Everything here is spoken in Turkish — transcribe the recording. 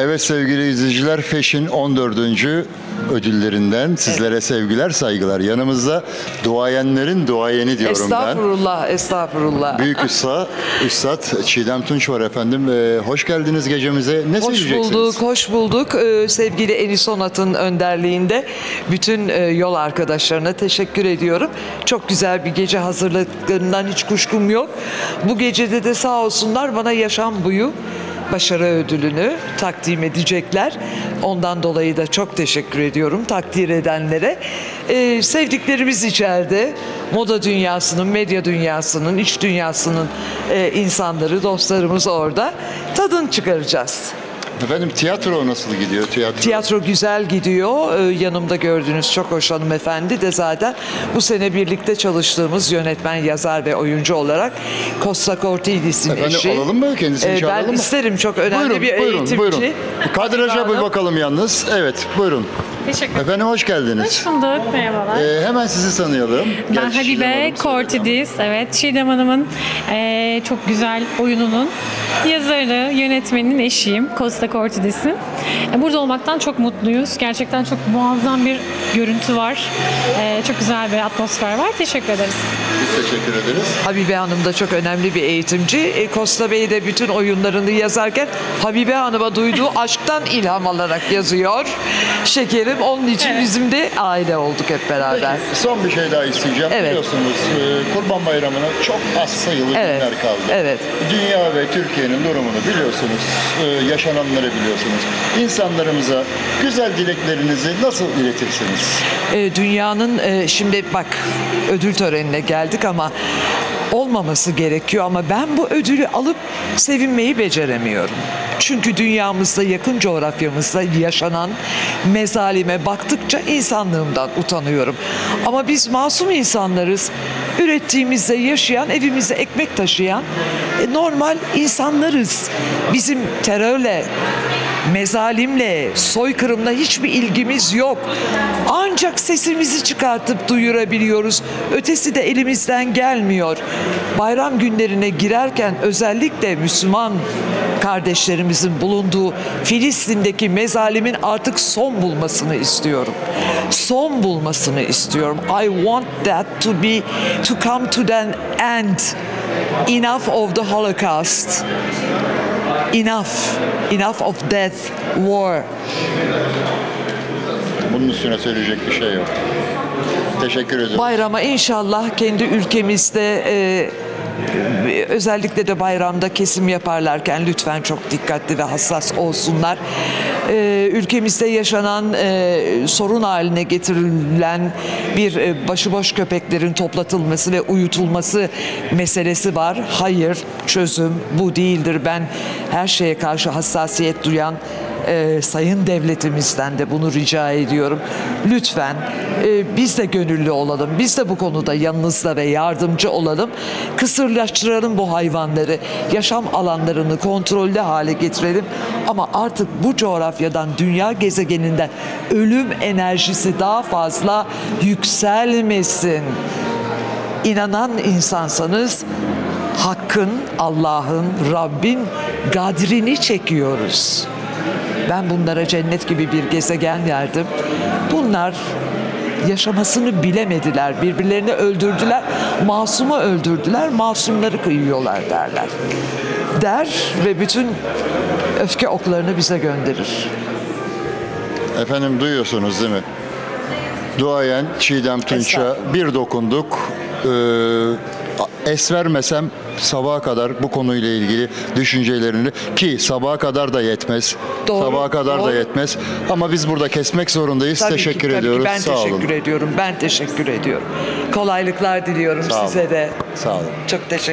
Evet sevgili izleyiciler Feş'in 14. ödüllerinden sizlere sevgiler saygılar. Yanımızda duayenlerin duayeni diyorum ben. Estağfurullah, estağfurullah. Büyük Usta, Üstad Çiğdem Tunç var efendim. Ee, hoş geldiniz gecemize. Ne Hoş bulduk, hoş bulduk. Ee, sevgili Enis Onat'ın önderliğinde bütün e, yol arkadaşlarına teşekkür ediyorum. Çok güzel bir gece hazırladıklarından hiç kuşkum yok. Bu gecede de sağ olsunlar bana yaşam boyu başarı ödülünü takdim edecekler. Ondan dolayı da çok teşekkür ediyorum takdir edenlere. Ee, sevdiklerimiz içeride moda dünyasının, medya dünyasının, iç dünyasının e, insanları, dostlarımız orada. Tadını çıkaracağız. Efendim tiyatro nasıl gidiyor? Tiyatro. Tiyatro güzel gidiyor. Ee, yanımda gördüğünüz çok hoş hanımefendi de zaten bu sene birlikte çalıştığımız yönetmen, yazar ve oyuncu olarak Costa Cortidis'in Efendim eşi. alalım mı? Kendisini Ee, çağıralım ben mı? isterim çok önemli buyurun, bir buyurun, eğitimci. Buyurun. Kadraja bir bakalım yalnız. Evet buyurun. Teşekkür ederim. Efendim hoş geldiniz. Hoş bulduk. Merhabalar. Ee, hemen sizi tanıyalım. ben Gerçi Habibe Hanım Kortidis. Evet, Çiğdem Hanım'ın eee, çok güzel oyununun yazarı, yönetmeninin eşiyim. Costa Kortidis'in. E, Burada olmaktan çok mutluyuz. Gerçekten çok muazzam bir görüntü var. Eee, çok güzel bir atmosfer var. Teşekkür ederiz. Biz teşekkür ederiz. Habibe Hanım da çok önemli bir eğitimci. E, Costa Bey de bütün oyunlarını yazarken Habibe Hanım'a duyduğu aşktan ilham alarak yazıyor. Şekerim onun için bizim de aile olduk hep beraber. Son bir şey daha isteyeceğim. Evet. Biliyorsunuz e, Kurban Bayramı'na çok az sayılı Evet, günler kaldı. evet. Dünya ve Türkiye'nin durumunu biliyorsunuz. e, yaşananları biliyorsunuz. İnsanlarımıza güzel dileklerinizi nasıl iletirsiniz? E, dünyanın e, şimdi bak ödül törenine geldik ama olmaması gerekiyor ama ben bu ödülü alıp sevinmeyi beceremiyorum. Çünkü dünyamızda yakın coğrafyamızda yaşanan mezalime baktıkça insanlığımdan utanıyorum. Ama biz masum insanlarız. Ürettiğimizde yaşayan, evimize ekmek taşıyan e, normal insanlarız. Bizim terörle, mezalimle, soykırımla hiçbir ilgimiz yok. Ancak sesimizi çıkartıp duyurabiliyoruz. Ötesi de elimizden gelmiyor. Bayram günlerine girerken özellikle Müslüman kardeşlerimizin bulunduğu Filistin'deki mezalimin artık son bulmasını istiyorum. Son bulmasını istiyorum. I want that to be to come to an end. Enough of the Holocaust. Enough. Enough of death, war. Bunun üstüne söyleyecek bir şey yok. Teşekkür ederim. Bayrama inşallah kendi ülkemizde e, özellikle de bayramda kesim yaparlarken lütfen çok dikkatli ve hassas olsunlar. E, ülkemizde yaşanan e, sorun haline getirilen bir e, başıboş köpeklerin toplatılması ve uyutulması meselesi var. Hayır, çözüm bu değildir. Ben her şeye karşı hassasiyet duyan e, sayın devletimizden de bunu rica ediyorum. Lütfen e, biz de gönüllü olalım. Biz de bu konuda yanınızda ve yardımcı olalım. Kısırlaştıralım bu hayvanları. Yaşam alanlarını kontrollü hale getirelim. Ama artık bu coğrafyadan, dünya gezegeninden ölüm enerjisi daha fazla yükselmesin. İnanan insansanız Hakkın, Allah'ın, Rabbin gadrini çekiyoruz. Ben bunlara cennet gibi bir gezegen verdim. Bunlar yaşamasını bilemediler. Birbirlerini öldürdüler. Masumu öldürdüler. Masumları kıyıyorlar derler. Der ve bütün öfke oklarını bize gönderir. Efendim duyuyorsunuz değil mi? Duayen Çiğdem Tunç'a bir dokunduk. Ee, es vermesem sabaha kadar bu konuyla ilgili düşüncelerini ki sabaha kadar da yetmez. Doğru, sabaha kadar da doğru. yetmez. Ama biz burada kesmek zorundayız. Tabii ki, teşekkür tabii ki. ediyoruz. Ben Sağ teşekkür olun. ediyorum. Ben teşekkür ediyorum. Kolaylıklar diliyorum Sağ olun. size de. Sağ olun. Çok teşekkür